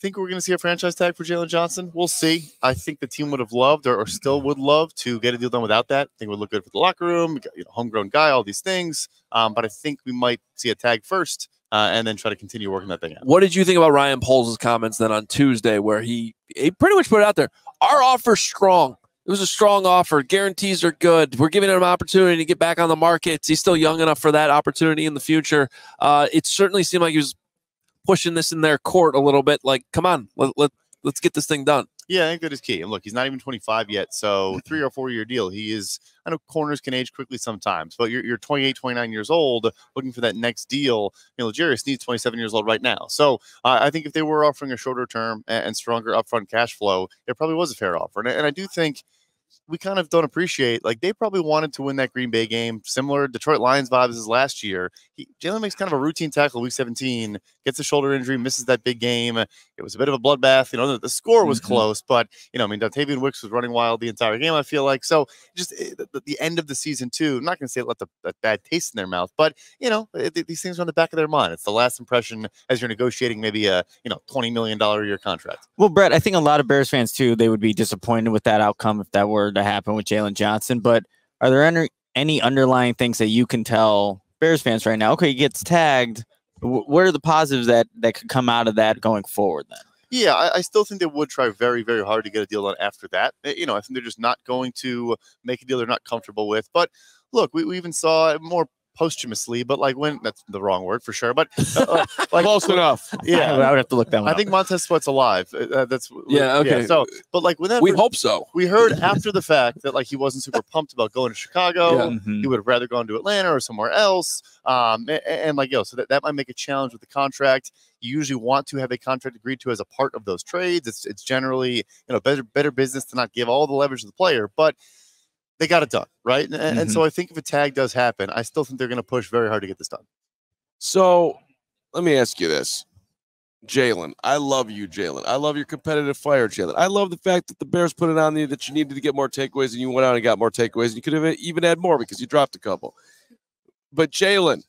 think we're going to see a franchise tag for Jaylon Johnson. We'll see. I think the team would have loved or, or, still would love to get a deal done without that. I think it would look good for the locker room, you know, homegrown guy, all these things. Um, but I think we might see a tag first uh, and then try to continue working that thing out. What did you think about Ryan Poles' comments then on Tuesday, where he, he pretty much put it out there? Our offer's strong. It was a strong offer. Guarantees are good. We're giving him an opportunity to get back on the market. He's still young enough for that opportunity in the future. Uh, it certainly seemed like he was pushing this in their court a little bit. Like, come on, let, let, let's get this thing done. Yeah, I think that is key. And look, he's not even 25 yet. So three or four year deal. He is, I know corners can age quickly sometimes, but you're, you're 28, 29 years old looking for that next deal. You know, L'Jarius Sneed's 27 years old right now. So uh, I think if they were offering a shorter term and, and, stronger upfront cash flow, it probably was a fair offer. and, and I do think – we kind of don't appreciate. Like they probably wanted to win that Green Bay game, similar Detroit Lions vibes as last year. He, Jaylon makes kind of a routine tackle week 17, gets a shoulder injury, misses that big game. It was a bit of a bloodbath. You know, the, the score was mm-hmm. close, but you know, I mean, Dontayvion Wicks was running wild the entire game. I feel like so. Just eh, the, the end of the season too. I'm not going to say let the bad taste in their mouth, but you know, it, eh, these things are on the back of their mind. It's the last impression as you're negotiating maybe a you know 20 million dollar a year contract. Well, Brett, I think a lot of Bears fans too. They would be disappointed with that outcome if that were to happen with Jaylon Johnson. But are there any, any underlying things that you can tell Bears fans right now? Okay, he gets tagged. What are the positives that that could come out of that going forward then? Yeah, I, I, still think they would try very, very hard to get a deal done after that. You know, I think they're just not going to make a deal they're not comfortable with. But look, we, we even saw more posthumously, but like when that's the wrong word for sure, but uh, uh like close enough. Yeah, I would have to look that I up. think Montez Sweat's alive. Uh, uh that's yeah, okay. Yeah, so, but like when that we hope so. We heard after the fact that like he wasn't super pumped about going to Chicago. Yeah. Mm-hmm. He would have rather gone to Atlanta or somewhere else. Um, and, and like yo, so that, that might make a challenge with the contract. You usually want to have a contract agreed to as a part of those trades. It's it's generally you know better better business to not give all the leverage to the player, but they got it done, right? And, mm-hmm. and so I think if a tag does happen, I still think they're going to push very hard to get this done. So let me ask you this. Jaylon, I love you, Jaylon. I love your competitive fire, Jaylon. I love the fact that the Bears put it on you that you needed to get more takeaways and you went out and got more takeaways. And you could have even had more because you dropped a couple. But Jaylon,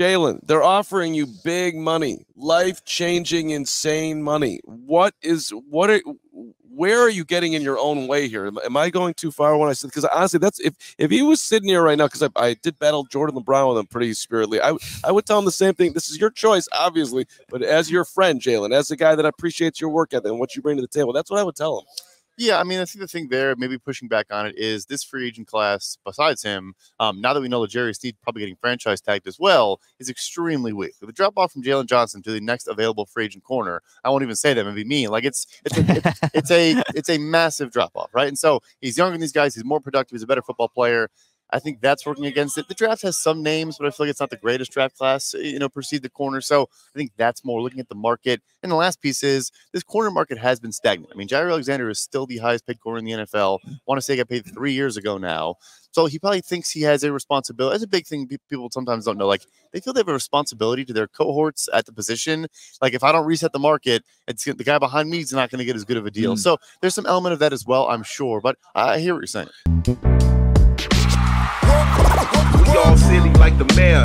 Jaylon, they're offering you big money, life changing, insane money. What is what are where are you getting in your own way here? Am, am I going too far when I said because honestly, that's if if he was sitting here right now because I, I did battle Jordan LeBron with him pretty spiritedly, I I would tell him the same thing. This is your choice, obviously, but as your friend, Jaylon, as a guy that appreciates your work ethic and what you bring to the table, that's what I would tell him. Yeah, I mean, I think the thing there, maybe pushing back on it, is this free agent class, besides him, um, now that we know that L'Jarius Sneed probably getting franchise tagged as well, is extremely weak. The drop off from Jaylon Johnson to the next available free agent corner, I won't even say that, maybe me. Like it's it's a, it's, it's a it's a massive drop off, right? And so he's younger than these guys. He's more productive. He's a better football player. I think that's working against it. The draft has some names, but I feel like it's not the greatest draft class, eh, you know, proceed the corner. So I think that's more looking at the market. And the last piece is this corner market has been stagnant. I mean, Jaire Alexander is still the highest paid corner in the NFL. I want to say he got paid three years ago now. So he probably thinks he has a responsibility. That's a big thing people sometimes don't know. Like they feel they have a responsibility to their cohorts at the position. Like if I don't reset the market, it's the guy behind me is not going to get as good of a deal. Mm. So there's some element of that as well, I'm sure. But I hear what you're saying all silly like the mayor.